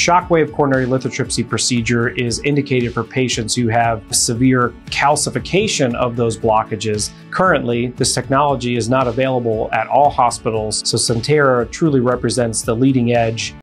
Shockwave coronary lithotripsy procedure is indicated for patients who have severe calcification of those blockages. Currently, this technology is not available at all hospitals, so Sentara truly represents the leading edge